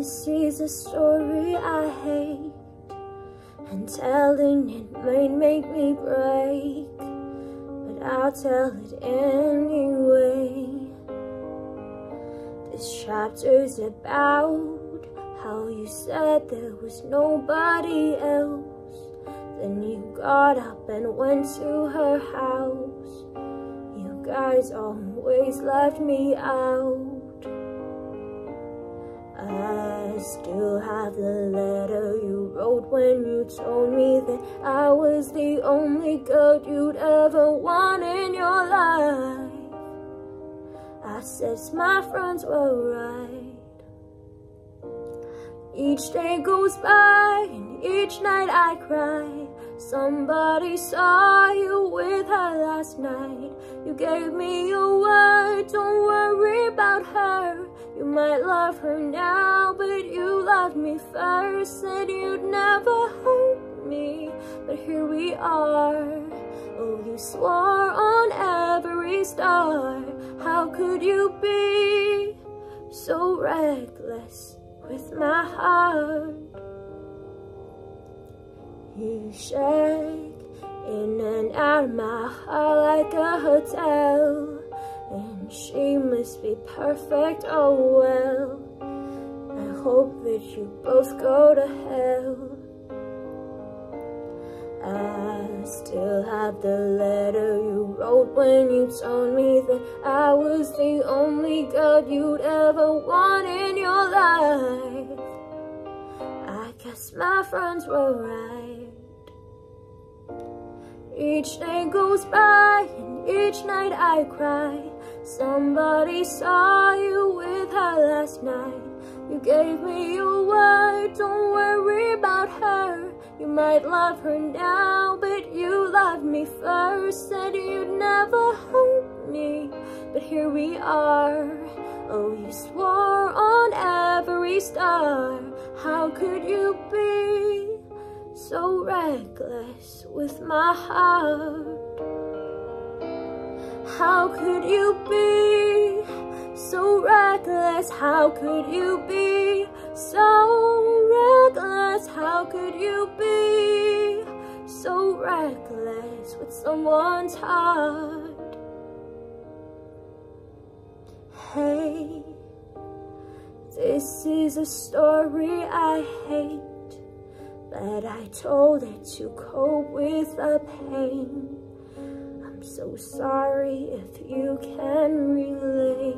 This is a story I hate, and telling it might make me break, but I'll tell it anyway. This chapter's about how you said there was nobody else. Then you got up and went to her house. You guys always left me out. Still have the letter you wrote when you told me that I was the only girl you'd ever want in your life. I said my friends were right. Each day goes by and each night I cry. Somebody saw you with her last night. You gave me your word, don't worry about her. You might love her now, but you loved me first. Said you'd never hurt me, but here we are. Oh, you swore on every star. How could you be so reckless with my heart? You shake in and out of my heart like a hotel. And she must be perfect, oh well. I hope that you both go to hell. I still have the letter you wrote when you told me that I was the only girl you'd ever want in your life. I guess my friends were right. Each day goes by and each night I cry. Somebody saw you with her last night. You gave me your word, don't worry about her. You might love her now, but you loved me first. Said you'd never hurt me, but here we are. Oh, you swore on every star. How could you be reckless with my heart? How could you be so reckless? How could you be so reckless? How could you be so reckless with someone's heart? Hey, this is a story I hate, but I told it to cope with the pain. I'm so sorry if you can relate.